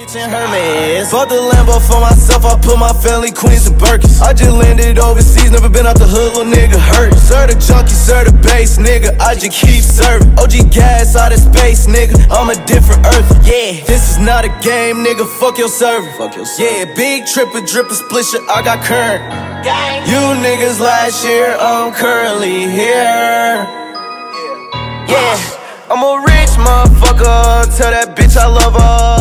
Bitch and Hermes. Bought the Lambo for myself, I put my family Queens and Birkins. I just landed overseas, never been out the hood, little nigga hurt. Sir the junkie, sir the base, nigga, I just keep serving. OG gas out of space, nigga, I'm a different earth. Yeah, this is not a game, nigga, fuck your server. Fuck your server. Yeah, big tripper, dripper, split I got current. You niggas last year, I'm currently here. Yeah, yeah. I'm a rich motherfucker, tell that bitch I love her.